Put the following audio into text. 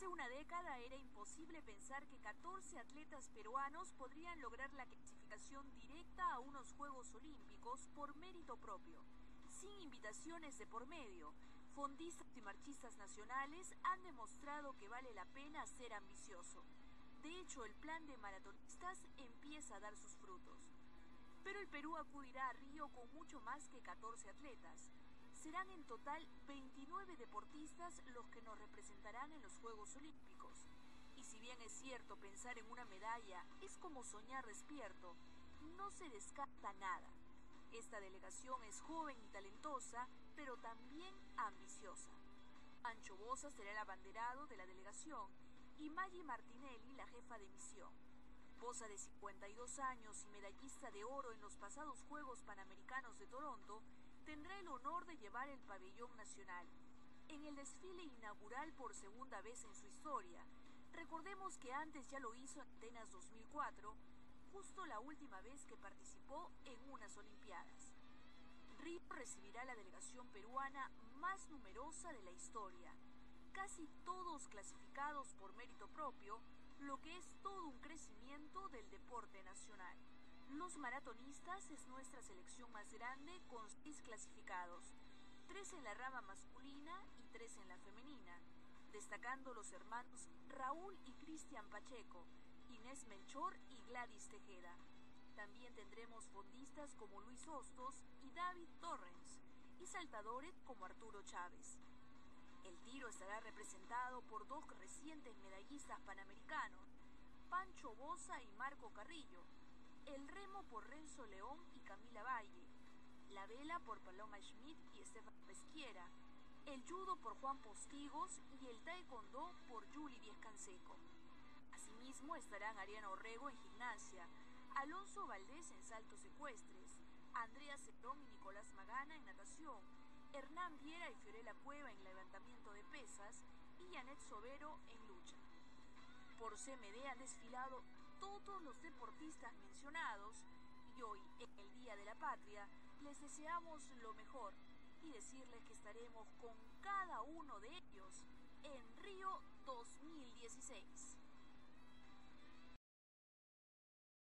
Hace una década era imposible pensar que 14 atletas peruanos podrían lograr la clasificación directa a unos Juegos Olímpicos por mérito propio, sin invitaciones de por medio. Fondistas y marchistas nacionales han demostrado que vale la pena ser ambicioso. De hecho, el plan de maratonistas empieza a dar sus frutos. Pero el Perú acudirá a Río con mucho más que 14 atletas serán en total 29 deportistas los que nos representarán en los Juegos Olímpicos. Y si bien es cierto pensar en una medalla es como soñar despierto, no se descarta nada. Esta delegación es joven y talentosa, pero también ambiciosa. Ancho Bosa será el abanderado de la delegación y Maggie Martinelli la jefa de misión. Bosa de 52 años y medallista de oro en los pasados Juegos Panamericanos de Toronto, tendrá el honor de llevar el pabellón nacional en el desfile inaugural por segunda vez en su historia. Recordemos que antes ya lo hizo en Atenas 2004, justo la última vez que participó en unas Olimpiadas. Río recibirá la delegación peruana más numerosa de la historia, casi todos clasificados por mérito propio, lo que es todo un crecimiento del deporte nacional. Los maratonistas es nuestra selección más grande con seis clasificados, tres en la rama masculina y tres en la femenina, destacando los hermanos Raúl y Cristian Pacheco, Inés Melchor y Gladys Tejeda. También tendremos fondistas como Luis Hostos y David Torrens, y saltadores como Arturo Chávez. Tiro estará representado por dos recientes medallistas panamericanos, Pancho Bosa y Marco Carrillo, el remo por Renzo León y Camila Valle, la vela por Paloma Schmidt y Estefan Pesquiera, el judo por Juan Postigos y el taekwondo por Julie Díez Canseco. Asimismo estarán Ariana Orrego en gimnasia, Alonso Valdés en saltos ecuestres, Andrea Cerón y Nicolás Magana en natación, Y Fiorella Cueva en levantamiento de pesas y Janet Sobero en lucha. Por CMD han desfilado todos los deportistas mencionados y hoy, en el Día de la Patria, les deseamos lo mejor y decirles que estaremos con cada uno de ellos en Río 2016.